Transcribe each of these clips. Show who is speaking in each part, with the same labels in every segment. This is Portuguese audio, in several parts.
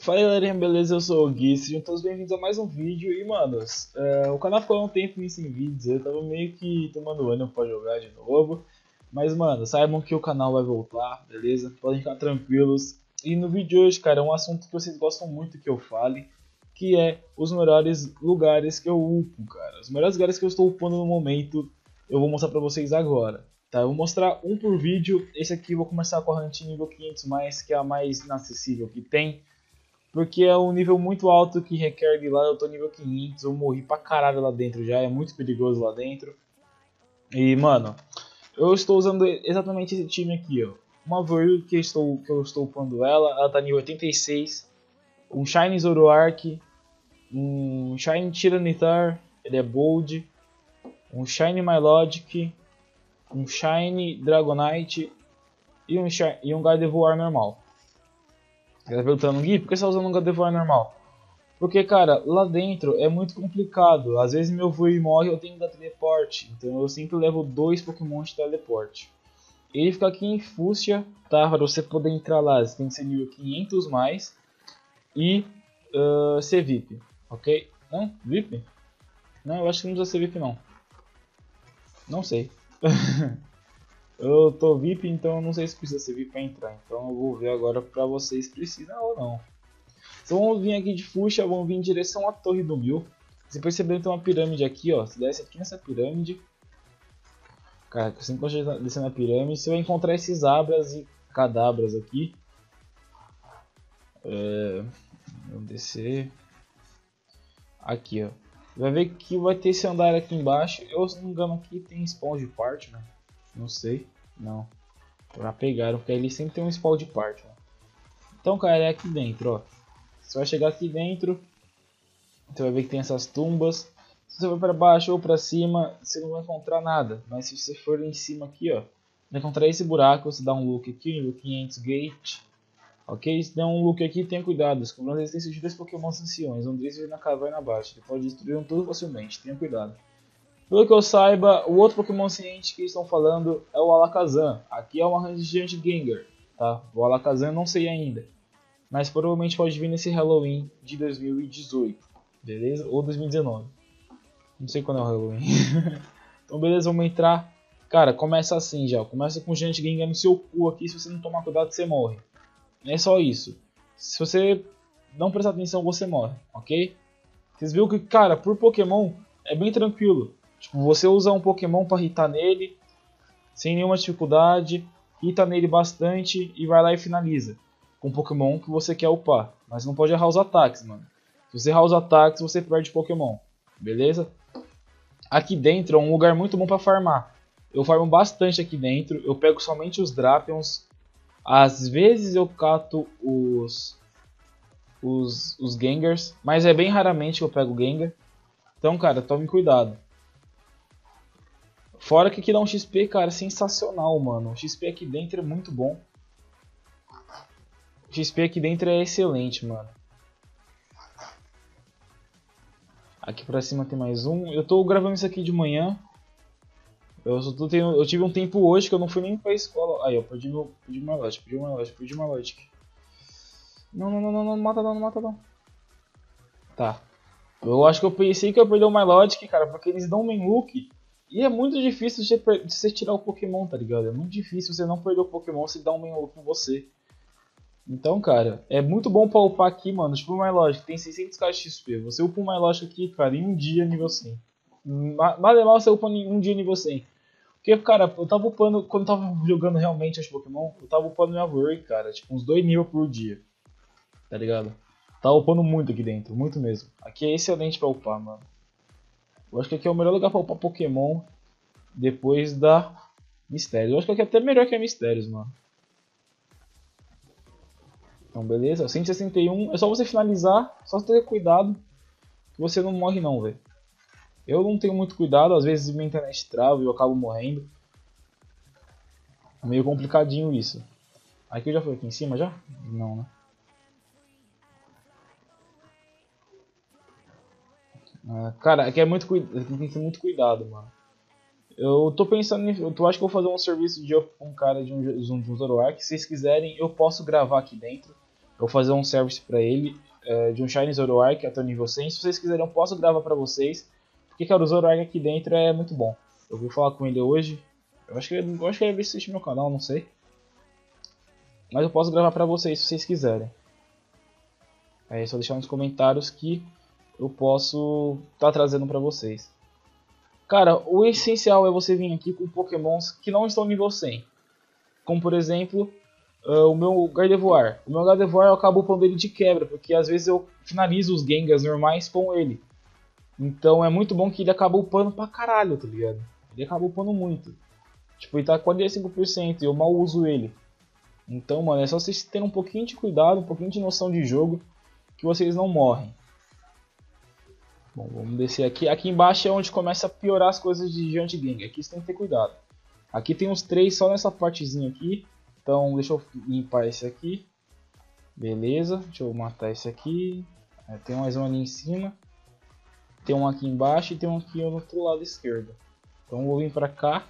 Speaker 1: Fala galerinha, beleza? Eu sou o Gui, sejam todos bem-vindos a mais um vídeo. E, manos, é, o canal ficou um tempo sem vídeos, eu tava meio que tomando ânimo pra jogar de novo, mas, mano, saibam que o canal vai voltar, beleza? Podem ficar tranquilos. E no vídeo de hoje, cara, é um assunto que vocês gostam muito que eu fale, que é os melhores lugares que eu upo, cara. Os melhores lugares que eu estou upando no momento, eu vou mostrar pra vocês agora. Tá, eu vou mostrar um por vídeo. Esse aqui eu vou começar com a Hunt nível 500+, mais, que é a mais inacessível que tem. Porque é um nível muito alto que requer de lá, eu tô nível 500, eu morri pra caralho lá dentro já, é muito perigoso lá dentro. E, mano, eu estou usando exatamente esse time aqui, ó. Uma Void que, estou, que eu estou upando ela, ela tá nível 86. Um Shine Zoroark, um Shine Tyranitar, ele é Bold. Um Shine Milogic, um Shine Dragonite e um, e um Gardevoir normal. Você tá perguntando, Gui, por que você tá usando um Gardevoir normal? Porque, cara, lá dentro é muito complicado. Às vezes meu Vui morre eu tenho que dar teleporte. Então eu sempre levo dois Pokémon de teleporte. Ele fica aqui em Fústia, tá? Para você poder entrar lá, você tem que ser nível 500 mais. E uh, ser VIP, ok? Não? VIP? Não, eu acho que não precisa ser VIP não. Não sei. eu tô VIP, então eu não sei se precisa ser VIP para entrar. Então eu vou ver agora pra vocês precisa ou não. Então vamos vir aqui de Fuxa, vamos vir em direção à Torre do Mil. Você percebeu tem uma pirâmide aqui, ó. Se desce aqui nessa pirâmide. Cara, que sempre gosto de descer na pirâmide. Você vai encontrar esses abras e cadabras aqui. É... Vamos descer. Aqui, ó. Vai ver que vai ter esse andar aqui embaixo. Eu, se não me engano, aqui tem spawn de parte, né? Não sei. Não. Já pegaram, porque ali sempre tem um spawn de parte, né? Então, cara, é aqui dentro, ó. Você vai chegar aqui dentro, você vai ver que tem essas tumbas. Se você for para baixo ou para cima, você não vai encontrar nada. Mas se você for em cima aqui, ó, vai encontrar esse buraco. Você dá um look aqui, nível 500 gate. Ok? Se der um look aqui, tenha cuidado. Descobrindo a resistência de dois Pokémon anciões. Um deles vive na caverna abaixo. Ele pode destruir um tudo facilmente. Tenha cuidado. Pelo que eu saiba, o outro Pokémon ciente que estão falando é o Alakazam. Aqui é uma gigante Gengar. Tá? O Alakazam eu não sei ainda mas provavelmente pode vir nesse Halloween de 2018, beleza? Ou 2019. Não sei quando é o Halloween. então beleza, vamos entrar. Cara, começa assim já. Começa com gente Gengar no seu cu aqui, se você não tomar cuidado você morre. É só isso. Se você não prestar atenção você morre, ok? Vocês viram que, cara, por Pokémon é bem tranquilo. Tipo, você usa um Pokémon para hitar nele, sem nenhuma dificuldade, hita nele bastante e vai lá e finaliza com Pokémon que você quer upar. Mas não pode errar os ataques, mano. Se você errar os ataques, você perde Pokémon. Beleza? Aqui dentro é um lugar muito bom para farmar. Eu farmo bastante aqui dentro. Eu pego somente os Drapions. Às vezes eu cato os os, os Gengars, mas é bem raramente que eu pego Gengar. Então, cara, tome cuidado. Fora que aqui dá um XP, cara, sensacional, mano. O XP aqui dentro é muito bom. O XP aqui dentro é excelente, mano. Aqui pra cima tem mais um. Eu tô gravando isso aqui de manhã. Eu, só eu tive um tempo hoje que eu não fui nem pra escola. Aí, eu perdi, meu, perdi uma loja, perdi uma loja, perdi uma loja. Não, não, não, não, não, mata não, não mata não. Tá. Eu acho que eu pensei que eu perdi o Milotic, cara, porque eles dão main look. E é muito difícil de você, tirar o Pokémon, tá ligado? É muito difícil você não perder o Pokémon se dá um main look em você. Então, cara, é muito bom pra upar aqui, mano. Tipo o MyLogic, tem 600k de XP. Você upa o MyLogic aqui, cara, em um dia nível 100. Ma- Mal é mal você upa em um dia nível 100. Porque, cara, eu tava upando, quando eu tava jogando realmente os Pokémon, eu tava upando minha work, cara, tipo uns 2 níveis por dia. Tá ligado? Tava upando muito aqui dentro, muito mesmo. Aqui é excelente pra upar, mano. Eu acho que aqui é o melhor lugar pra upar Pokémon depois da Mistérios. Eu acho que aqui é até melhor que a Mistérios, mano. Então, beleza? 161. É só você finalizar. Só ter cuidado. Que você não morre, não, velho. Eu não tenho muito cuidado. Às vezes minha internet trava e eu acabo morrendo. É meio complicadinho isso. Aqui eu já fui aqui em cima já? Não, né? Ah, cara, aqui é muito cuida- tem que ter muito cuidado, mano. Eu tô pensando em. Eu tô, acho que eu vou fazer um serviço de up com um cara de um, de um, de um Zoroark. Se vocês quiserem, eu posso gravar aqui dentro. Eu vou fazer um service pra ele eh, de um Shine Zoroark até o nível 100. Se vocês quiserem, eu posso gravar pra vocês. Porque, cara, o Zoroark aqui dentro é muito bom. Eu vou falar com ele hoje. Eu acho que ele, eu acho que ele vai assistir meu canal, não sei. Mas eu posso gravar pra vocês se vocês quiserem. É só deixar nos comentários que eu posso estar trazendo pra vocês. Cara, o essencial é você vir aqui com pokémons que não estão nível 100. Como por exemplo, ah, o meu Gardevoir. O meu Gardevoir eu acabo upando ele de quebra, porque às vezes eu finalizo os Gengas normais com ele. Então é muito bom que ele acaba upando pra caralho, tá ligado? Ele acaba upando muito. Tipo, ele tá com 45% e eu mal uso ele. Então, mano, é só vocês terem um pouquinho de cuidado, um pouquinho de noção de jogo, que vocês não morrem. Bom, vamos descer aqui. Aqui embaixo é onde começa a piorar as coisas de Giant Gang. Aqui você tem que ter cuidado. Aqui tem uns três só nessa partezinha aqui. Então deixa eu limpar esse aqui. Beleza. Deixa eu matar esse aqui. É, tem mais um ali em cima. Tem um aqui embaixo e tem um aqui no outro lado esquerdo. Então vou vir pra cá.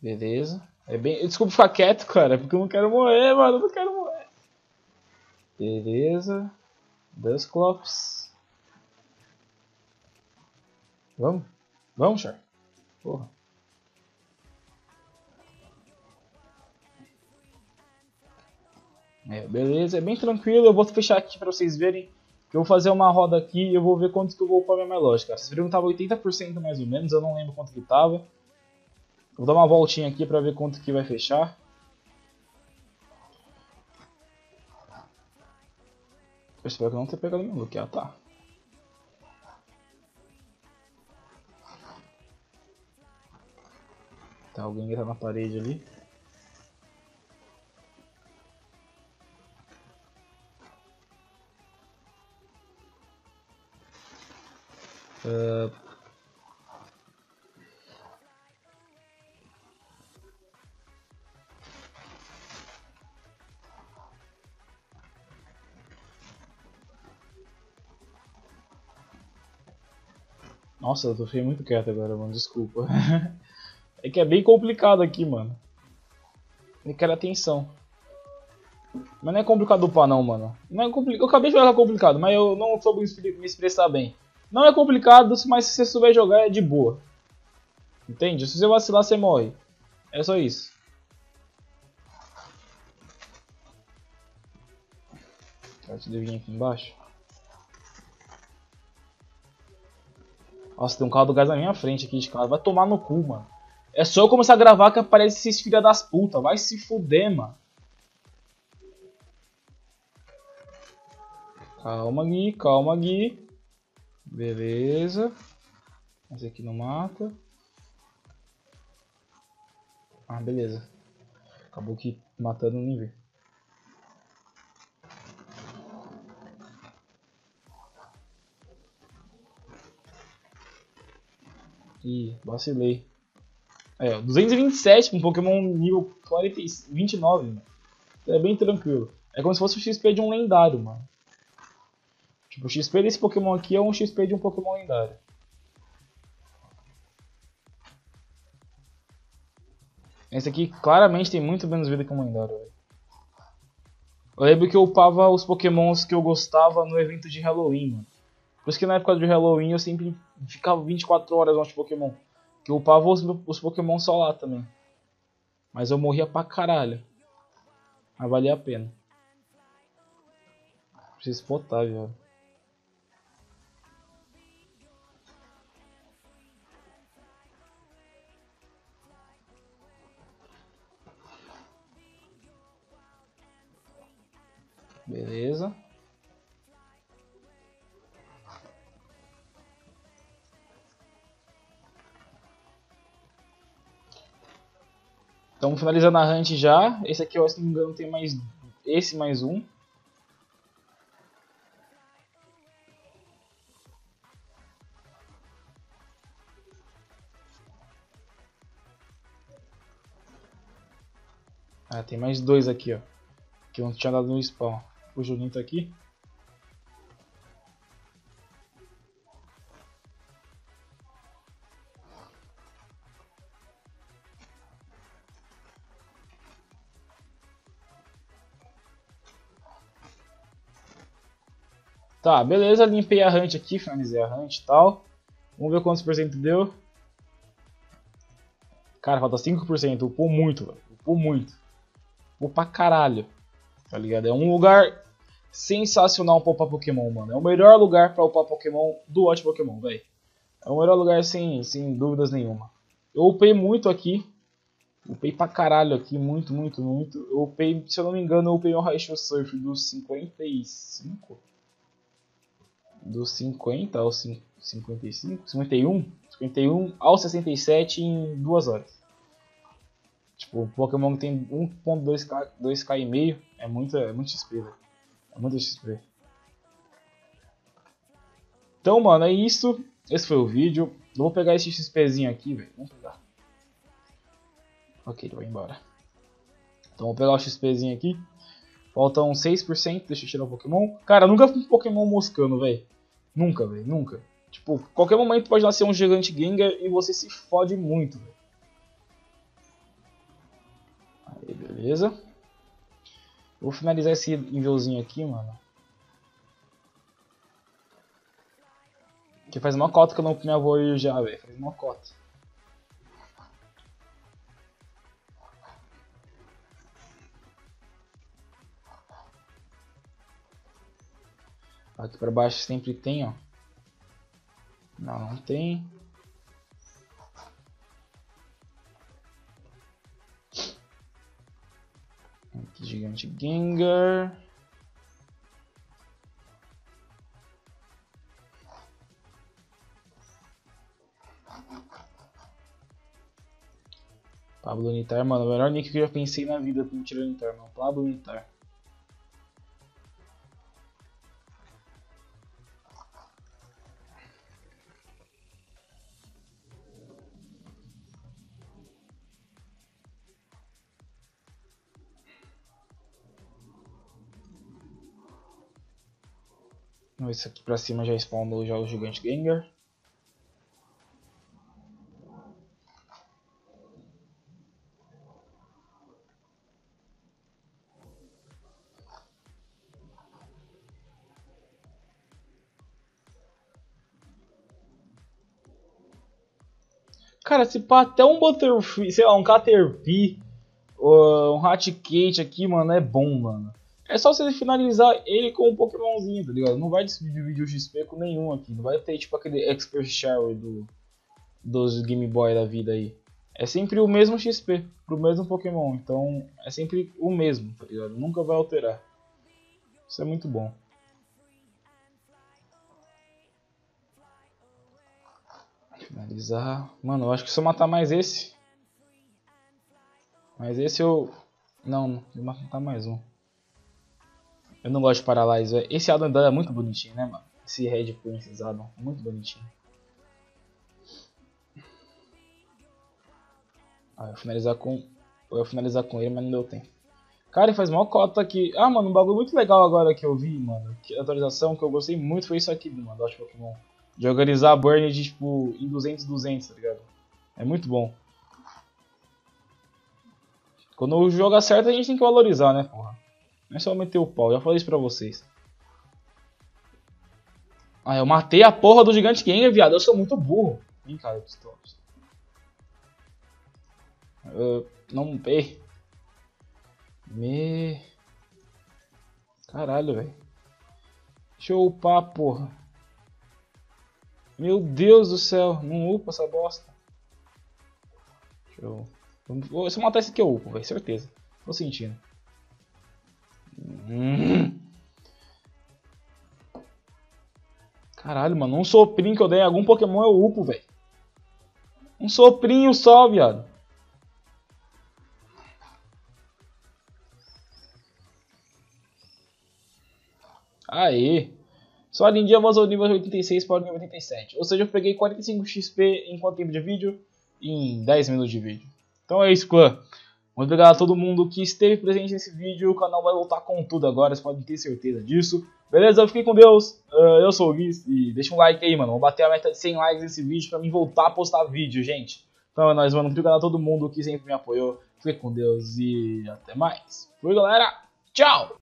Speaker 1: Beleza. É bem... Desculpa ficar quieto, cara, porque eu não quero morrer, mano. Eu não quero morrer. Beleza. Dusclops. Vamos? Vamos, Char? Porra. É, beleza, é bem tranquilo. Eu vou fechar aqui pra vocês verem. Eu vou fazer uma roda aqui e eu vou ver quanto que eu vou upar minha Melodic, cara. Vocês viram que tava 80% mais ou menos, eu não lembro quanto que tava. Vou dar uma voltinha aqui pra ver quanto que vai fechar. Eu espero que não tenha pegado meu look. Ah, tá. Tá, alguém que tá na parede ali. Ah, Nossa, eu fiquei muito quieto agora, mano. Desculpa. é que é bem complicado aqui, mano. Eu quero atenção. Mas não é complicado upar não, mano. Não é compli... Eu acabei de falar complicado, mas eu não soube me expressar bem. Não é complicado, mas se você souber jogar é de boa. Entende? Se você vacilar, você morre. É só isso. Deixa eu vir aqui embaixo. Nossa, tem um carro do gás na minha frente aqui, de cara. Vai tomar no cu, mano. É só eu começar a gravar que aparece esses filha das puta. Vai se fuder, mano. Calma, Gui. Calma, Gui. Beleza. Esse aqui não mata. Ah, beleza. Acabou que matando nem vi. Ih, vacilei. É, ó, 227 com Pokémon nível 40, 29, mano. É bem tranquilo. É como se fosse o XP de um lendário, mano. Tipo, o XP desse Pokémon aqui é um XP de um Pokémon lendário. Esse aqui claramente tem muito menos vida que um lendário. Eu lembro que eu upava os Pokémons que eu gostava no evento de Halloween, mano. Por isso que na época de Halloween eu sempre ficava 24 horas longe de Pokémon. Que eu upava os, os Pokémon só lá também. Mas eu morria pra caralho. Mas valia a pena. Preciso botar, velho. Beleza. Estamos finalizando a hunt já. Esse aqui, ó, se não me engano, tem mais. Esse mais um. Ah, tem mais dois aqui, ó. Que eu não tinha dado no spawn. O Juninho tá aqui. Tá, beleza, limpei a hunt aqui, finalizei a hunt e tal. Vamos ver quantos por cento deu. Cara, falta 5%, upou muito, velho. Upou muito. Upou pra caralho. Tá ligado? É um lugar sensacional pra upar Pokémon, mano. É o melhor lugar pra upar Pokémon do Watch Pokémon, velho. É o melhor lugar sem, sem dúvidas nenhuma. Eu upei muito aqui. Upei pra caralho aqui, muito, muito, muito. Eu upei, se eu não me engano, eu upei um Raichu Surf dos 55 dos 50 aos 55, 51, 51 ao 67 em 2 horas. Tipo, o Pokémon tem 1.2k 2k e meio, é muito, é muito XP, velho. É muito XP. Então, mano, é isso. Esse foi o vídeo. Eu vou pegar esse XPzinho aqui, velho. Vamos pegar. Ok, ele vai embora. Então, vou pegar o XPzinho aqui. Faltam 6%, deixa eu tirar o Pokémon. Cara, nunca fui um Pokémon moscando, velho. Nunca, velho, nunca. Tipo, qualquer momento pode nascer um gigante Gengar e você se fode muito, velho. Beleza. vou finalizar esse nivelzinho aqui, mano. Que faz uma cota que eu não me avô já, velho. Faz uma cota. Aqui pra baixo sempre tem, ó. Não, não tem. Gigante Gengar. Pablo Unitar, mano, o melhor nick que eu já pensei na vida pra me tirar Unitar, mano. Pablo Unitar. Vamos ver se aqui pra cima já spawnou já o gigante Gengar. Cara, se pá até um Butterfree, sei lá, um Caterpie, um Hatcate aqui, mano, é bom, mano. É só você finalizar ele com um Pokémonzinho, tá ligado? Não vai dividir o XP com nenhum aqui. Não vai ter tipo aquele Expert Shower do, dos Game Boy da vida aí. É sempre o mesmo XP pro mesmo Pokémon. Então é sempre o mesmo, tá ligado? Nunca vai alterar. Isso é muito bom. Finalizar. Mano, eu acho que se eu matar mais esse. Mas esse eu. Não, vou matar mais um. Eu não gosto de Paralyze. Esse Adam é muito bonitinho, né, mano? Esse Red Prince Adam, muito bonitinho. Ah, eu vou finalizar com. Eu ia finalizar com ele, mas não deu tempo. Cara, ele faz mal cota aqui. Ah, mano, um bagulho muito legal agora que eu vi, mano. Que atualização que eu gostei muito foi isso aqui, mano, do Pokémon. De organizar a burn de, tipo, em 200, 200, tá ligado? É muito bom. Quando o jogo acerta, a gente tem que valorizar, né, porra. Não é só meter o pau, já falei isso pra vocês. Ah, eu matei a porra do gigante Gengar, viado. Eu sou muito burro. Vem cá, eu estou. Uh, não. Ei. Me. Caralho, velho. Deixa eu upar, porra. Meu Deus do céu. Não upa essa bosta. Deixa eu. Se eu matar esse aqui, eu upo, velho. Certeza. Tô sentindo. Hum. Caralho, mano. Um soprinho que eu dei em algum Pokémon eu upo, velho. Um soprinho só, viado. Aê. Só a Lindy avançou nível 86 para o nível 87. Ou seja, eu peguei 45 XP em quanto tempo de vídeo? Em 10 minutos de vídeo. Então é isso, clã. Muito obrigado a todo mundo que esteve presente nesse vídeo. O canal vai voltar com tudo agora, vocês podem ter certeza disso. Beleza? Fiquem com Deus. Uh, eu sou o Gui e deixa um like aí, mano. Vamos bater a meta de 100 likes nesse vídeo pra mim voltar a postar vídeo, gente. Então é nóis, mano. Muito obrigado a todo mundo que sempre me apoiou. Fiquem com Deus e até mais. Fui, galera. Tchau!